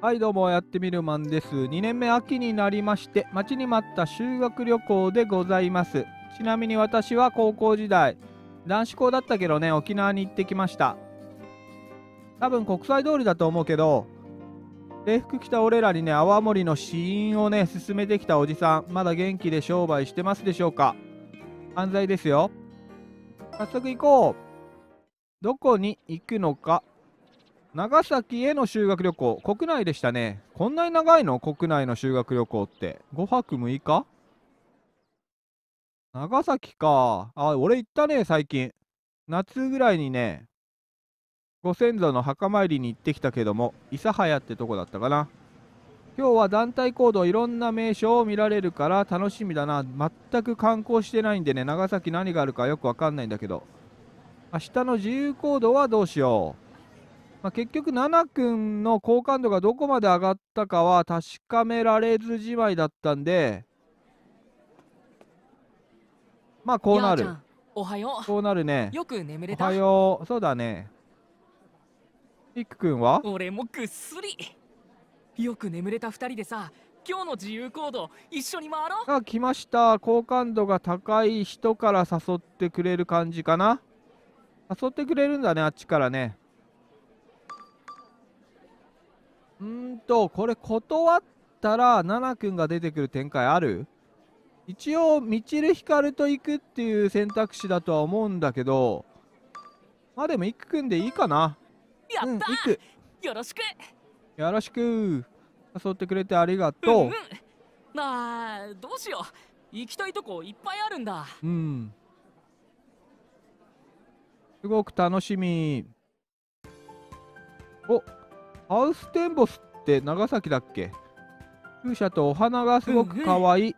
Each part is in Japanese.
はいどうもやってみるマンです。2年目秋になりまして待ちに待った修学旅行でございます。ちなみに私は高校時代男子校だったけどね沖縄に行ってきました。多分国際通りだと思うけど制服着た俺らにね泡盛の試飲をね進めてきたおじさんまだ元気で商売してますでしょうか。犯罪ですよ。早速行こう。どこに行くのか。長崎への修学旅行国内でしたね。こんなに長いの？国内の修学旅行って。5泊6日？長崎か。あ俺行ったね最近。夏ぐらいにねご先祖の墓参りに行ってきたけども諫早ってとこだったかな。今日は団体行動いろんな名所を見られるから楽しみだな。全く観光してないんでね長崎何があるかよくわかんないんだけど。明日の自由行動はどうしよう。まあ、結局、ナナ君の好感度がどこまで上がったかは確かめられずじまいだったんで、まあこうなる。おはよう。こうなるね。よく眠れた。おはよう。そうだね。リック君は？俺もぐっすり。よく眠れた2人でさ、今日の自由行動一緒に回ろう。あ、来ました。好感度が高い人から誘ってくれる感じかな。誘ってくれるんだね、あっちからね。うんと、これ断ったら、ナナ君が出てくる展開ある？一応、みちるひかると行くっていう選択肢だとは思うんだけど、まあでも、いくくんでいいかな。やった、うん、く。よろしく。よろしく。誘ってくれてありがとう。うん、うん、ああ、どうしよう。行きたいとこいっぱいあるんだ。うん。すごく楽しみ。おハウステンボスって長崎だっけ？風車とお花がすごくかわい。い、うん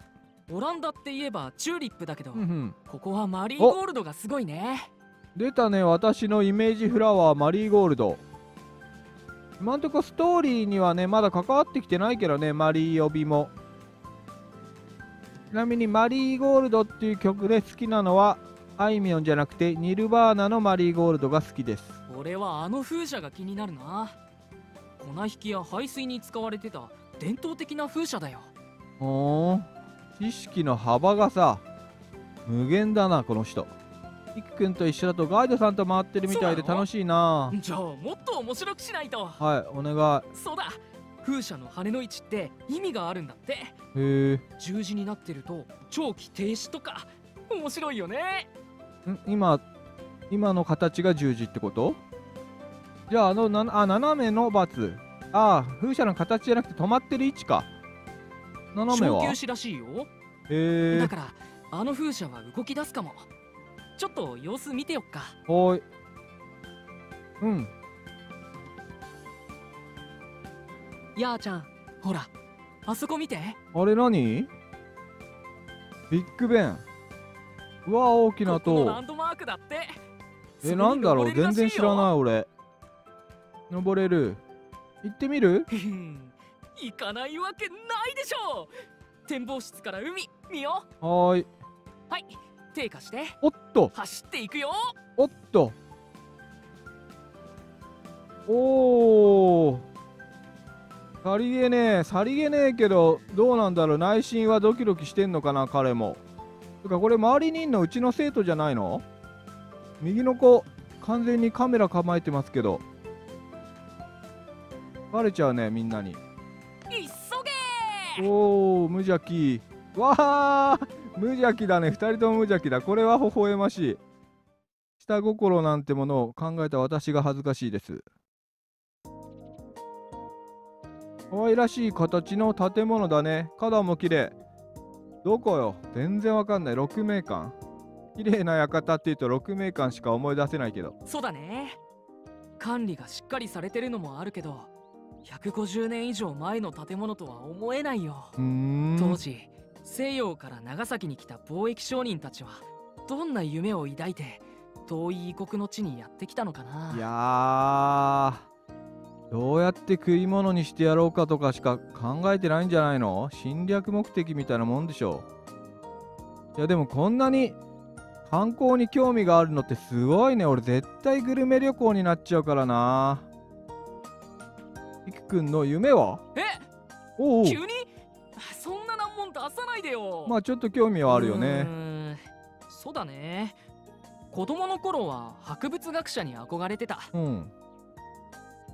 うん、オランダって言えばチューリップだけど、うんうん、ここはマリーゴールドがすごいね。出たね私のイメージフラワーマリーゴールド。今んとこストーリーにはねまだ関わってきてないけどねマリー呼びも。ちなみにマリーゴールドっていう曲で好きなのはあいみょんじゃなくてニルバーナのマリーゴールドが好きです。俺はあの風車が気になるな粉引きや排水に使われてた伝統的な風車だよ。ほー知識の幅がさ無限だなこの人。いくくんと一緒だとガイドさんと回ってるみたいで楽しいな。じゃあもっと面白くしないと。はいお願い。そうだ。風車の羽の位置って意味があるんだって。へえ十字になってると長期停止とか面白いよね。ん？今今の形が十字ってこと？じゃあ、あの、なあ、斜めの×。ああ、風車の形じゃなくて止まってる位置か。斜めは？小休止らしいよ。へえ。だから、あの風車は動き出すかも。ちょっと様子見てよっか。はい。うん。やーちゃん、ほら、あそこ見て。あれ何？ビッグベン。うわ、大きな塔。ランドマークだって。え、なんだろう？全然知らない俺。登れる。行ってみる？行かないわけないでしょ！う展望室から海見よはーい。はい手貸して。おっと。走っていくよ。おっと。おおさりげねえ。さりげねえけどどうなんだろう。内心はドキドキしてんのかな彼も。てかこれ周りにいんのうちの生徒じゃないの？右の子完全にカメラ構えてますけどバレちゃうねみんなに。急げおお無邪気。わあ無邪気だね。2人とも無邪気だ。これは微笑ましい。下心なんてものを考えた私が恥ずかしいです。可愛らしい形の建物だね。花壇も綺麗。どこよ？全然わかんない。6名館。綺麗な館って言うと6名館しか思い出せないけど。そうだね。管理がしっかりされてるのもあるけど150年以上前の建物とは思えないよ。当時西洋から長崎に来た貿易商人たちはどんな夢を抱いて遠い異国の地にやってきたのかな。いやどうやって食い物にしてやろうかとかしか考えてないんじゃないの？侵略目的みたいなもんでしょいやでもこんなに観光に興味があるのってすごいね。俺絶対グルメ旅行になっちゃうからな。いくくんの夢は？え？おお急に？そんな難問出さないでよ。まあちょっと興味はあるようねそうだね。子供の頃は博物学者に憧れてた。うん。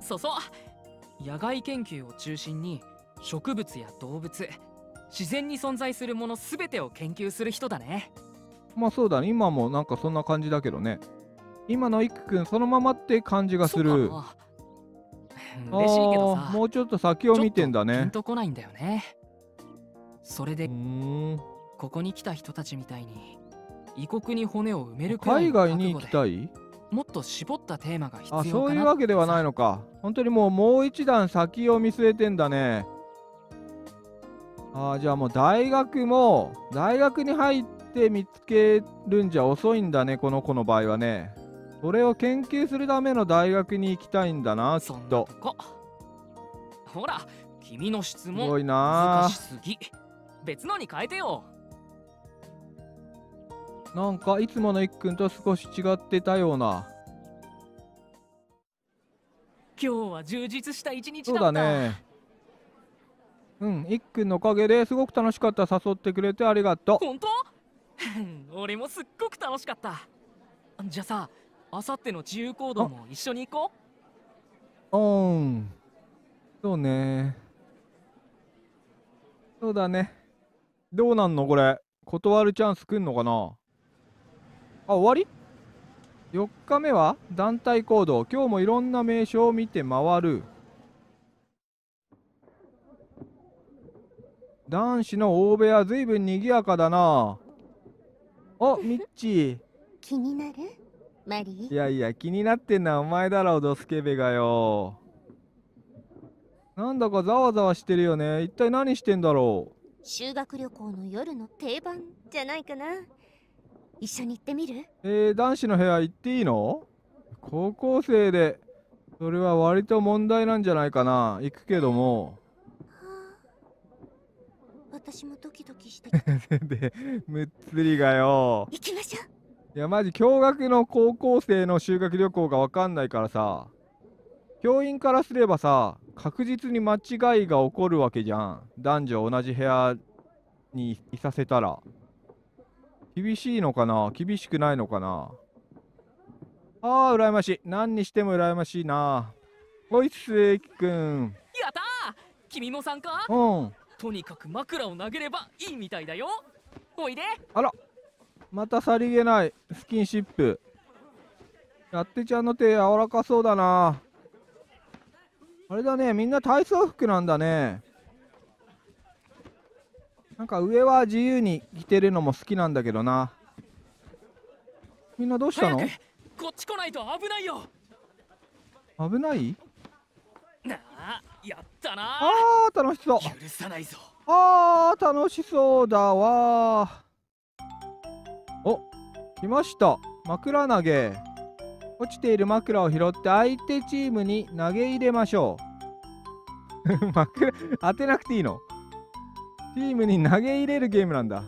そうそう。野外研究を中心に植物や動物自然に存在するもの全てを研究する人だね。まあそうだね。今もなんかそんな感じだけどね。今のいくくんそのままって感じがする。そ嬉しいけどさ。もうちょっと先を見てんだちょっとピンねとこないんだよね。それでここに来た人たちみたいに異国に骨を埋めるくらい海の外に行きたい？もっと絞ったテーマが必要あかなそういうわけではないののか。本当にもうもう一段先を見据えてんだね。あーじゃあもう大学も大学に入って見つけるんじゃ遅いんだねこの子の場合はねそれを研究するための大学に行きたいんだなきっと。ほら君の質問すごいな。難しすぎ。別のに変えてよ。なんかいつものいっくんと少し違ってたような。今日は充実した一日だそうだね。うんいっくんのおかげですごく楽しかった。誘ってくれてありがとう。本当？俺もすっごく楽しかった。じゃあさあさっての自由行動も一緒に行こうん。そうね。そうだね。どうなんのこれ？断るチャンスくんのかな？あ、終わり ?4 日目は？団体行動。今日もいろんな名所を見て回る。男子の大部屋ずいぶん賑やかだな。あ、ミッチー。気になる？マリー？いやいや、気になってんのはお前だろ、ドスケベがよ。なんだかざわざわしてるよね。一体何してんだろ修学旅行の夜の定番じゃないかな一緒に行ってみる？う。えー、男子の部屋行っていいの？高校生で、それは割と問題なんじゃないかな。行くけども。私もドキドキして で、むっつりがよ。行きましょういや、マジ驚愕の高校生の修学旅行がわかんないからさ。教員からすればさ、確実に間違いが起こるわけじゃん。男女同じ部屋にいさせたら。厳しいのかな？厳しくないのかな？あー、羨ましい。何にしても羨ましいな。おいっす、えきくん。やったー君も参加？うん。とにかく枕を投げればいいみたいだよおいでまたさりげないスキンシップ。やってちゃんの手柔らかそうだな。あれだね、みんな体操服なんだね。なんか上は自由に着てるのも好きなんだけどな。みんなどうしたの？早くこっち来ないと危ないよ危ない？なあやったなあー、楽しそう。許さないぞあー、楽しそうだわ来ました。枕投げ。落ちている枕を拾って相手チームに投げ入れましょう。枕、当てなくていいの？チームに投げ入れるゲームなんだ。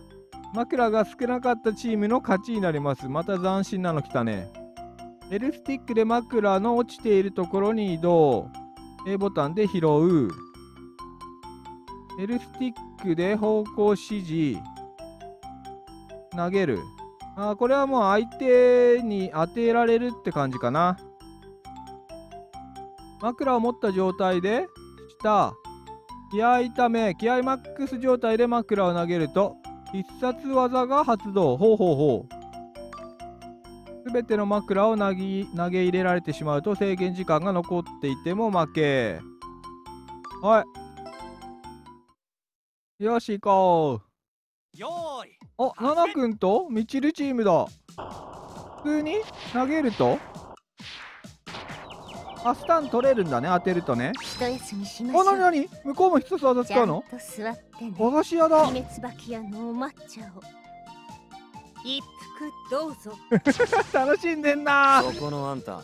枕が少なかったチームの勝ちになります。また斬新なの来たね。L スティックで枕の落ちているところに移動。A ボタンで拾う。L スティックで方向指示。投げる。あこれはもう相手に当てられるって感じかな。枕を持った状態で、下、気合痛め、気合マックス状態で枕を投げると、必殺技が発動。ほうほうほう。すべての枕を投げ投げ入れられてしまうと制限時間が残っていても負け。はい。よし、行こう。よーいあ、ナナくんと？みちるチームだ。普通に？投げると？あ、スタン取れるんだね、当てるとね。一休みしましあ、ょう。なになに？向こうも必殺技ちゃ使うんのと座ってね。和菓子屋だ。姫椿屋のお抹茶を。一服どうぞ。楽しんでんな。そこのあんた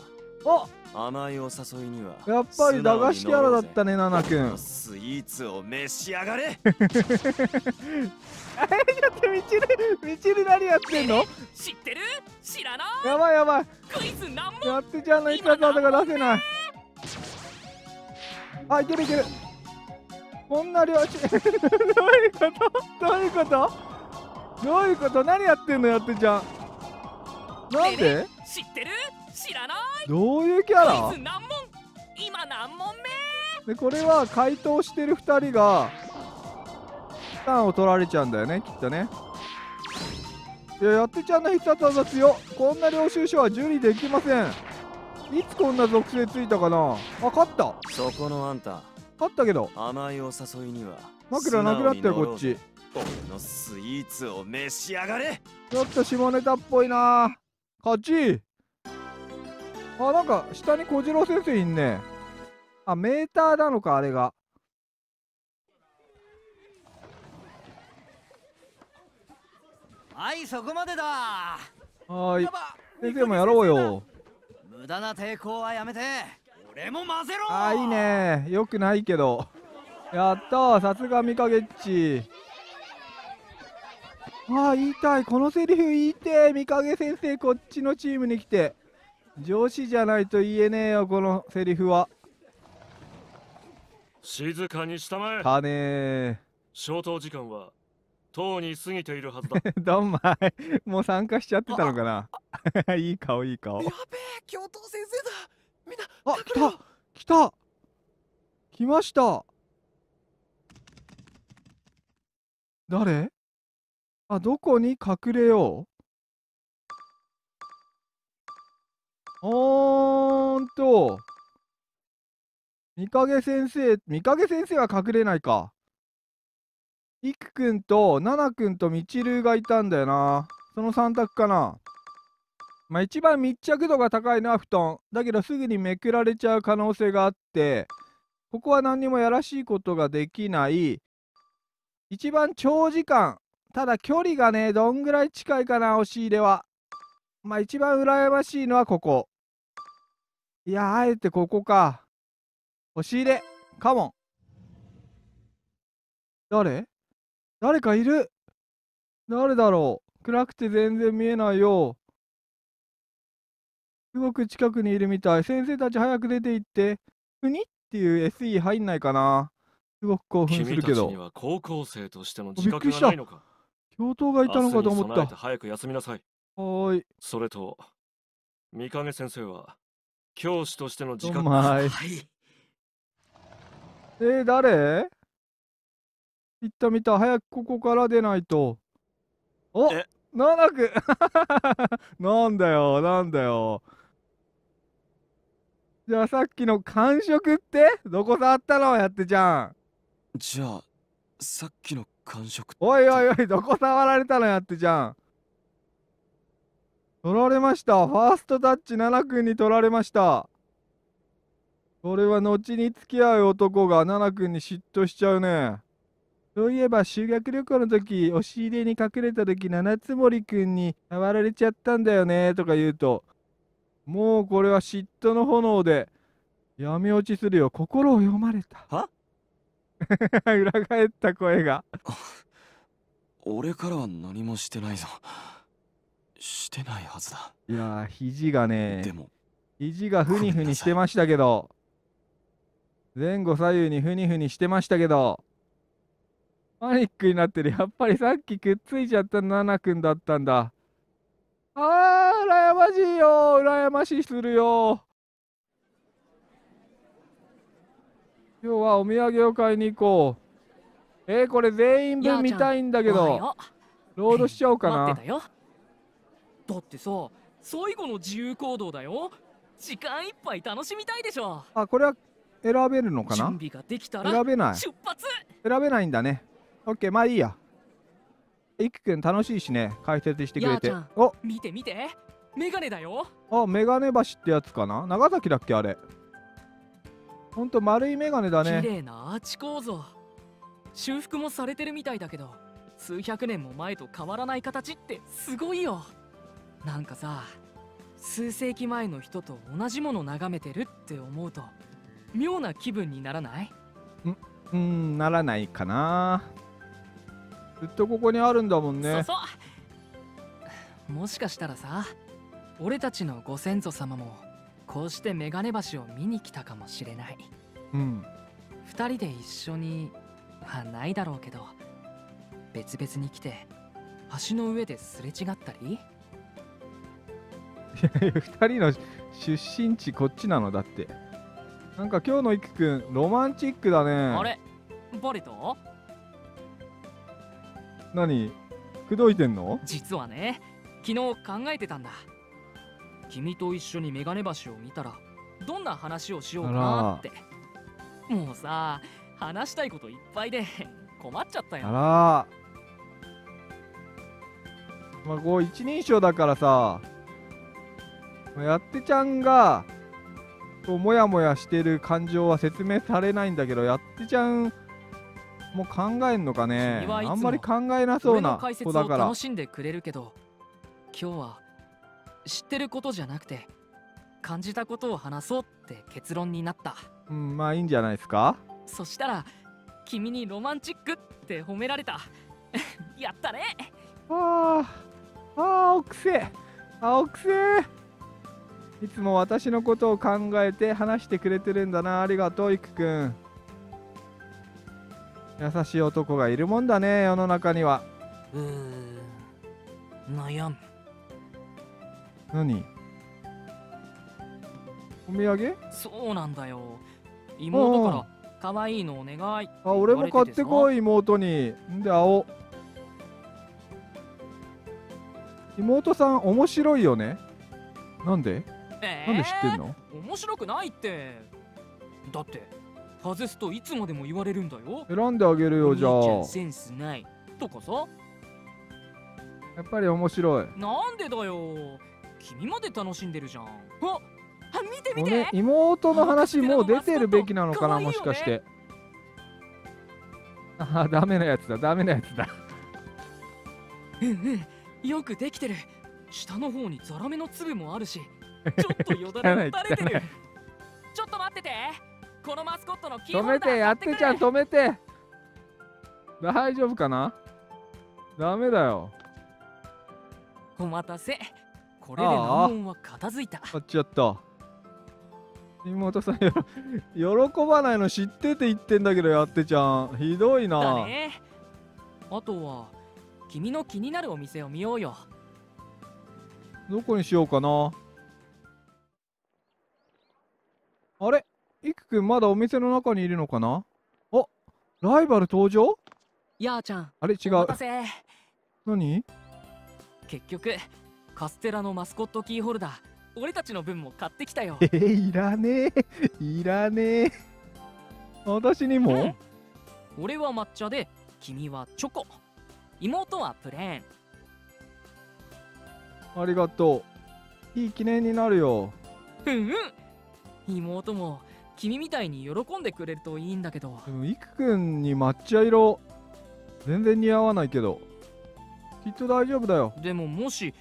お、甘いお誘いにはやっぱり駄菓子キャラだったね、ナナくん。スイーツを召し上がれ。え、ちょっとみちる、みちる何やってんの？知ってる？知らなやばいやばい。クイズ難問やってちゃんの必殺技が出せない。あいけるいける。こんな量し どういうこと？どういうこと？どういうこと？何やってんのやってちゃん。なんで？知ってる？知らない。どういうキャラ？何問？今何問目？でこれは回答してる2人がターンを取られちゃうんだよねきっとね。いややってちゃんの必殺技強っ。こんな領収書は受理できません。いつこんな属性ついたかな？あ勝った。そこのあんた。勝ったけど。甘いお誘いには。枕なくなったよこっち。俺のスイーツを召し上がれ。ちょっと下ネタっぽいな。勝ちあなんか下に小次郎先生いんね。あメーターなのかあれが。はいそこまでだ。はーい先生もやろうよ。無駄な抵抗はやめて。俺も混ぜろ。あーいいね。よくないけど。やったーさすがミカゲッチあー言いたい。このセリフ言いてーミカゲ先生こっちのチームに来て上司じゃないと言えねえよこのセリフは。静かにしたまえ。かねー消灯時間はとうに過ぎているはずだ。どんまい。もう参加しちゃってたのかな。いい顔いい顔。やべえ教頭先生だ。みんなあ来た。来た。来ました。誰？あどこに隠れよう？おーんと。三影先生三影先生は隠れないか。いくくんとななくんとみちるがいたんだよな。その3択かな。まあ一番密着度が高いのは布団。だけどすぐにめくられちゃう可能性があってここは何にもやらしいことができない。一番長時間ただ距離がねどんぐらい近いかな押し入れは。まあ一番羨ましいのはここ。いやあえてここか。押し入れ。カモン。誰？誰かいる？誰だろう？暗くて全然見えないよ。すごく近くにいるみたい。先生たち早く出て行って。ふにっていう SE 入んないかな。すごく興奮す君るけど。たちに。は高校生としての自覚びっくりした。がないのか。教頭がいたのかと思った。早く休みなさいはーい。それと三影先生は教師としての自覚。はいえー、誰？行った見た。早くここから出ないと。おえ？ナナくなんだよ、なんだよ。じゃあさっきの感触って？どこ触ったの？やってちゃん。じゃあさっきの感触って？おいおいおい、どこ触られたの？やってちゃん。取られました。ファーストタッチ7君に取られました。これは後に付き合う男が7君に嫉妬しちゃうね。そういえば修学旅行の時、押し入れに隠れた時、七つ森君に触られちゃったんだよねとか言うと、もうこれは嫉妬の炎で闇落ちするよ。心を読まれた。は？裏返った声が。俺からは何もしてないぞしてないはずだ。いやー、肘がね、でも。肘がふにふにしてましたけど、前後左右にふにふにしてましたけど、パニックになってる。やっぱりさっきくっついちゃったナナくんだったんだ。あー、羨ましいよ。羨ましいするよ。今日はお土産を買いに行こう。えー、これ全員分見たいんだけど、ロードしちゃおうかな。待って。たよだってさ最後の自由行動だよ時間いっぱい楽しみたいでしょあ、これは選べるのかな？準備ができたら選べない。出発選べないんだね。オッケー、まあいいや。いくくん楽しいしね、解説してくれて。お見て見てメガネだよあ、メガネ橋ってやつかな？長崎だっけあれ？ほんと丸いメガネだ綺ね。麗なアーチ構造修復もされてるみたいだけど数百年も前と変わらない形ってすごいよなんかさ数世紀前の人と同じもの眺めてるって思うと妙な気分にならない？うーん、ならないかな。ずっとここにあるんだもんね。そうそうもしかしたらさ俺たちのご先祖様もこうしてメガネ橋を見に来たかもしれないうん。2人で一緒にはないだろうけど別々に来て橋の上ですれ違ったり？2人の出身地こっちなのだって。なんか今日のいくくんロマンチックだね。あれ？バレた？何？口説いてんの？実はね昨日考えてたんだ。君と一緒にメガネ橋を見たらどんな話をしようかなって。もうさ話したいこといっぱいで困っちゃったよ。あら。まあこう一人称だからさやってちゃんがこうモヤモヤしてる感情は説明されないんだけどやってちゃんもう考えんのかね？あんまり考えなそうな解説を子だから。楽しんでくれるけど今日は知ってることじゃなくて感じたことを話そうって結論になった。うんまあいいんじゃないですか？そしたら君にロマンチックって褒められた。やったね。あーあー青くせ青くせいつも私のことを考えて話してくれてるんだな。ありがとういくくん。優しい男がいるもんだね世の中には。うー悩む。何？お土産？そうなんだよ。妹から可愛いのお願いあ俺も買ってこいい妹に。んで青。妹さん面白いよね。なんで？えー、なんで知ってんの？面白くないって。だって外すといつまでも言われるんだよ。選んであげるよじゃあ。センスない。とかさ。やっぱり面白い。なんでだよ。君まで楽しんでるじゃん。ああ見て見て、妹の話もう出てるべきなのかなねもしかして。あダメなやつだダメなやつだ。うんうん。よくできてる。下の方にザラメの粒もあるし ちょっとよだれが垂れてる。ちょっと待ってて。このマスコットのキー止めホルダーてやってちゃん買止めて。大丈夫かな？ダメだよ。お待たせ。これでああ難問は片付いた。買っちゃった。妹さんよろ 喜ばないの知ってて言ってんだけどやってちゃん。ひどいだなね。あとは君の気になるお店を見ようよ。どこにしようかな？あれ？いくくんまだお店の中にいるのかな？あライバル登場？やーちゃん。あれ？違う。お待たせ。何？結局カステラのマスコットキーホルダー俺たちの分も買ってきたよ。えー、いらねえ。いらねえ。私にも、うん。俺は抹茶で君はチョコ。妹はプレーン。ありがとう。いい記念になるよ。うんうん妹も君みたいに喜んでくれるといいんだけど。でもいくくんに抹茶色全然似合わないけどきっと大丈夫だよ。でももし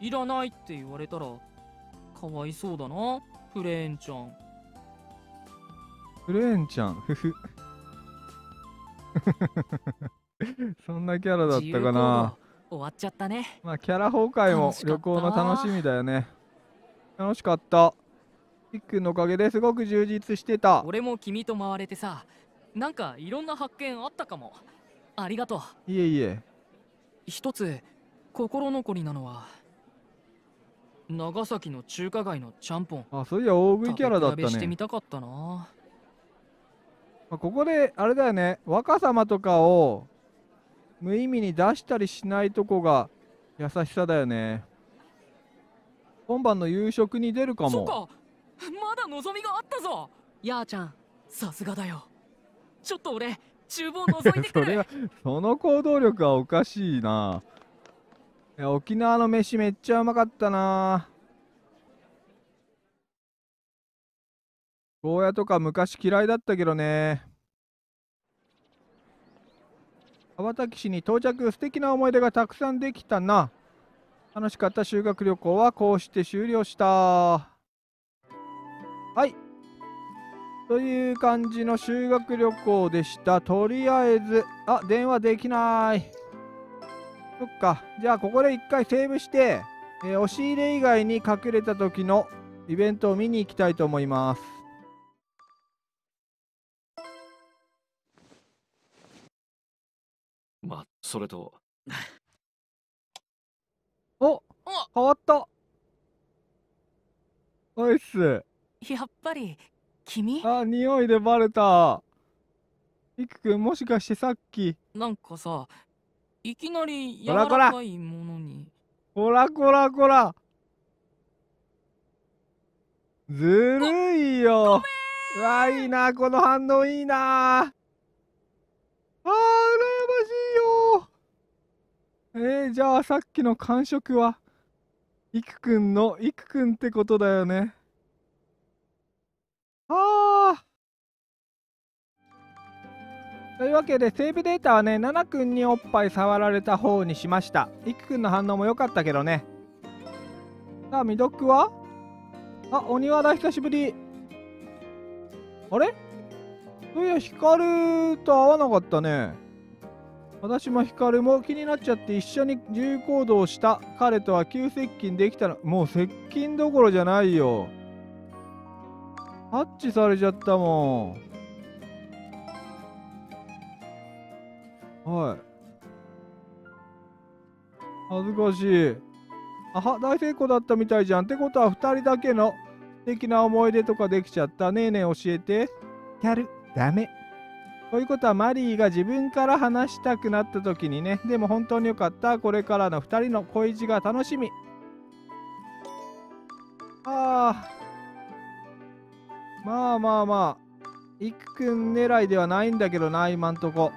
いらないって言われたらかわいそうだなプレーンちゃん。フレーンちゃんふふ。そんなキャラだったかな。終わっちゃったね。まあキャラ崩壊も旅行の楽しみだよね。楽しかったいくくんのおかげですごく充実してた。俺も君と回れてさなんかいろんな発見あったかも。ありがとう。いえいえ。一つ心残りなのは長崎の中華街のちゃんぽん。あそういや大食いキャラだった食べ比べしてねみたかったな。まあここであれだよね。若様とかを無意味に出したりしないとこが優しさだよね。今晩の夕食に出るかも。そうかまだ望みがあったぞ。やーちゃんさすがだよ。ちょっと俺厨房覗いてくる。それはその行動力はおかしいな。いや沖縄の飯めっちゃうまかったな。ゴーヤとか昔嫌いだったけどね。羽ばたき市に到着素敵な思い出がたくさんできたな。楽しかった修学旅行はこうして終了したはい。という感じの修学旅行でした。とりあえず、あ、電話できない。そっか。じゃあ、ここで一回セーブして、えー、押し入れ以外に隠れた時のイベントを見に行きたいと思います。まあ、それと。お変わったナイスやっぱり君？あ匂いでバレた。いくくんもしかしてさっき。なんかさいきなり柔らかいものに。こら。こらこら。ずるいよ。うわいいなこの反応いいな。あー羨ましいよ。えー、じゃあさっきの感触は？いくくんのいくくんってことだよねああというわけでセーブデータはね、ナナくんにおっぱい触られた方にしました。いくくんの反応も良かったけどね。さあ、未読は？あ、鬼和田久しぶり。あれ？そういや、ヒカルと会わなかったね。私もヒカルも気になっちゃって一緒に自由行動した彼とは急接近できたの。もう接近どころじゃないよ。タッチされちゃったもん。はい。恥ずかしい。あは、大成功だったみたいじゃん。ってことは2人だけの素敵な思い出とかできちゃった。ねえねえ教えて。キャル、ダメ。ということはマリーが自分から話したくなった時にね。でも本当によかった。これからの2人の恋路が楽しみ。ああ。まあまあまあ。いくくん狙いではないんだけどな、今んとこ。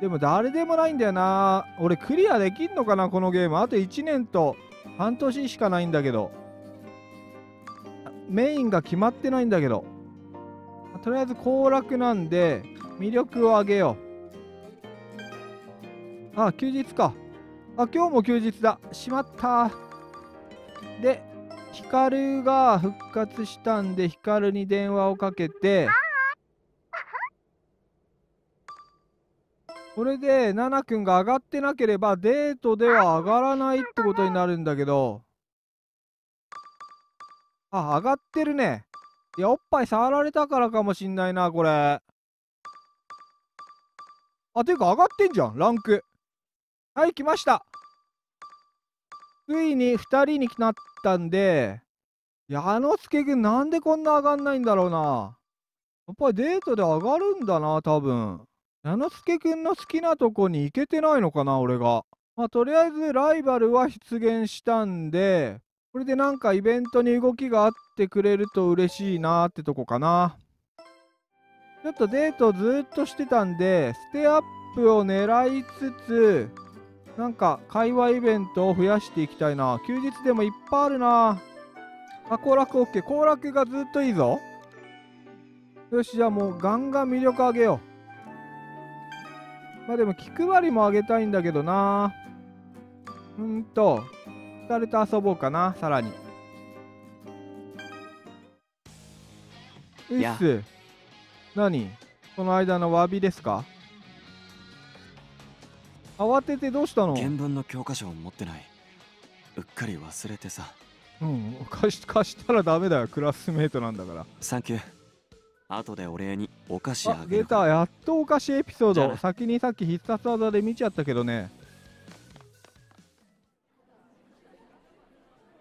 でも誰でもないんだよな。俺クリアできんのかな、このゲーム。あと1年と半年しかないんだけど。メインが決まってないんだけど。とりあえず行楽なんで、魅力を上げよう。あ、休日か。あ、今日も休日だ。しまった。で、ヒカルが復活したんで、ヒカルに電話をかけて、これで、ナナくんが上がってなければ、デートでは上がらないってことになるんだけど。あ、上がってるね。いや、おっぱい触られたからかもしんないな、これ。あ、ていうか上がってんじゃん、ランク。はい、来ました。ついに2人になったんで、矢之助くんなんでこんな上がんないんだろうな。やっぱりデートで上がるんだな、多分。矢之助くんの好きなとこに行けてないのかな、俺が。まあ、とりあえずライバルは出現したんで、これでなんかイベントに動きがあってくれると嬉しいなってとこかな。ちょっとデートずっとしてたんで、ステアップを狙いつつ、なんか会話イベントを増やしていきたいな。休日でもいっぱいあるな。あ、行楽 OK。行楽がずっといいぞ。よし、じゃあもうガンガン魅力上げよう。まあでも気配りも上げたいんだけどな。うんと、誰と遊ぼうかな、さらに。うっやす。何？この間の詫びですか？慌ててどうしたの？原文の教科書を持ってないうっかり忘れてさうん、貸し貸したらダメだよ、クラスメートなんだから。サンキュー後でお礼にお菓子あげるからた、やっとお菓子エピソード。先にさっき必殺技で見ちゃったけどね。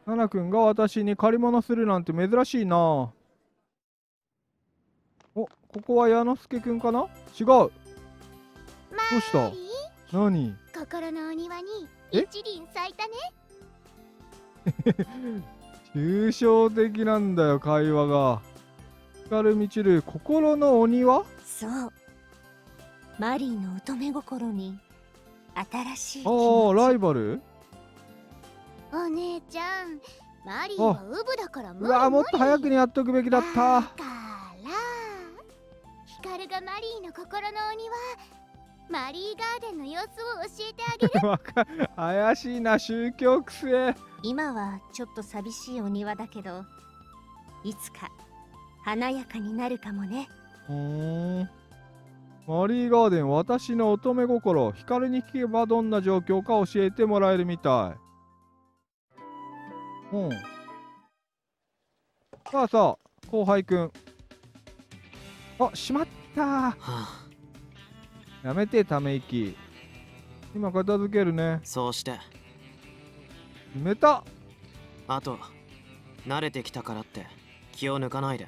ナナくんが私に借り物するなんて珍しいな。お、ここは矢之助くんかな？違う。どうした？何？心のお庭にえ一輪咲いたね。抽象的なんだよ、会話が。光みちる心のお庭？そう。マリーの乙女心に新しい気ああ、ライバル？お姉ちゃんマリーはウブだから無理うわ、もっと早くににやっとくべきだった。から。ヒカルがマリーの心のお庭マリーガーデンの様子を教えてあげる。わか怪しいな宗教癖。今はちょっと寂しいお庭だけどいつか華やかになるかもね。ふーん。マリーガーデン私の乙女心光に聞けばどんな状況か教えてもらえるみたい。うん。さあさあ後輩くん。あしまったはあやめてため息。今片付けるね。そうして。決めた。あと慣れてきたからって気を抜かないで。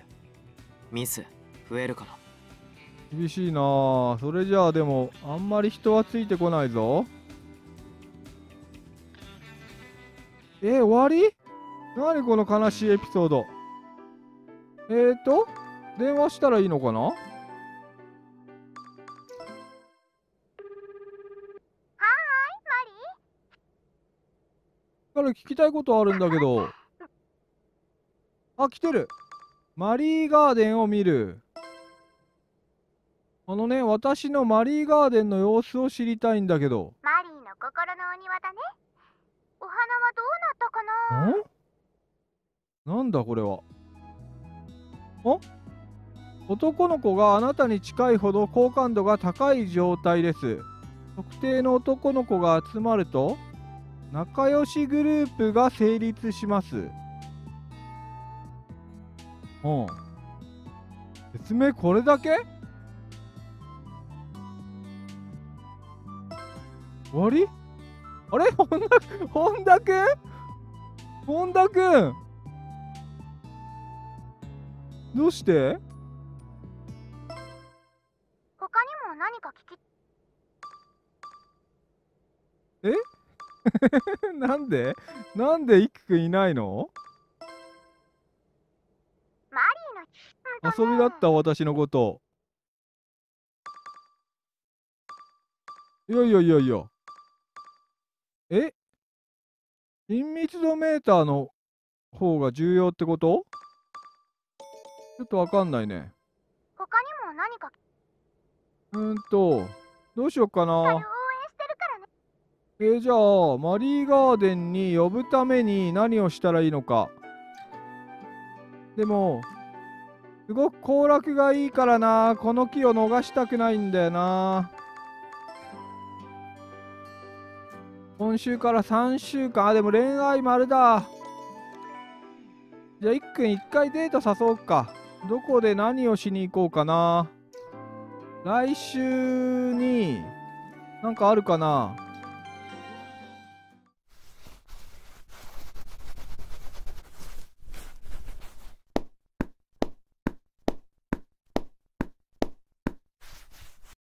ミス増えるから。厳しいな。あそれじゃあでもあんまり人はついてこないぞ。え終わり？何この悲しいエピソード。えーと電話したらいいのかな？から聞きたいことあるんだけど。あ来てる。マリーガーデンを見る。あのね私のマリーガーデンの様子を知りたいんだけど。マリーの心のお庭だね。お花はどうなったかな？ん？なんだこれは。お男の子があなたに近いほど好感度が高い状態です。特定の男の子が集まると仲良しグループが成立します。う。ん説明これだけ？終わり？あれ？本田本田くん？本田くん！どうして？他にも何か聞き なんで？なんでいくくんいないの？遊びだった？私のこと。いやいやいやいや。え？親密度メーターの方が重要ってこと？ちょっとわかんないね。他にも何か？うーんとどうしよっかなえーじゃあマリーガーデンに呼ぶために何をしたらいいのか。でもすごく行楽がいいからな。この木を逃したくないんだよな。今週から3週間。あでも恋愛丸だ。じゃあいっくん一回デート誘おうか。どこで何をしに行こうかな。来週になんかあるかな。